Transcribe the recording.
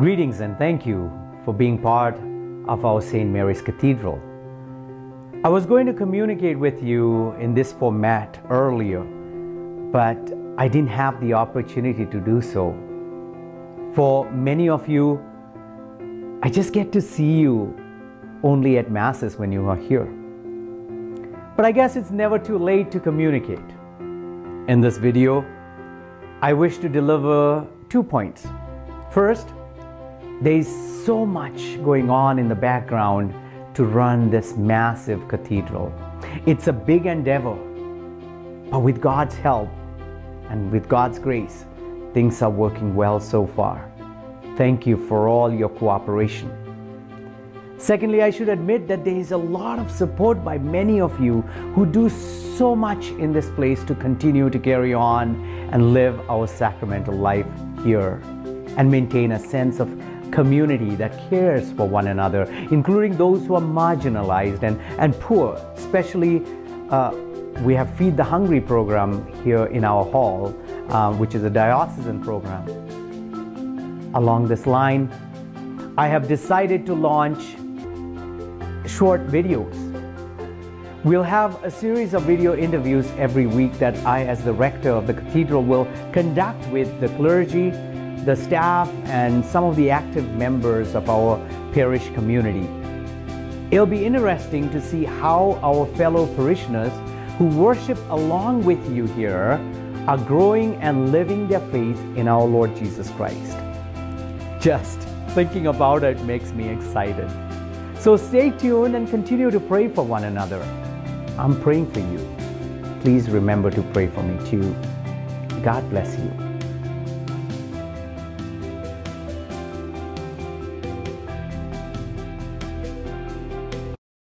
Greetings and thank you for being part of our St. Mary's Cathedral. I was going to communicate with you in this format earlier, but I didn't have the opportunity to do so. For many of you, I just get to see you only at Masses when you are here. But I guess it's never too late to communicate. In this video, I wish to deliver two points. First, there is so much going on in the background to run this massive cathedral. It's a big endeavor, but with God's help and with God's grace, things are working well so far. Thank you for all your cooperation. Secondly, I should admit that there is a lot of support by many of you who do so much in this place to continue to carry on and live our sacramental life here and maintain a sense of community that cares for one another, including those who are marginalized and, and poor. Especially, uh, we have Feed the Hungry program here in our hall, uh, which is a diocesan program. Along this line, I have decided to launch short videos. We'll have a series of video interviews every week that I, as the rector of the cathedral, will conduct with the clergy, the staff, and some of the active members of our parish community. It'll be interesting to see how our fellow parishioners who worship along with you here are growing and living their faith in our Lord Jesus Christ. Just thinking about it makes me excited. So stay tuned and continue to pray for one another. I'm praying for you. Please remember to pray for me too. God bless you.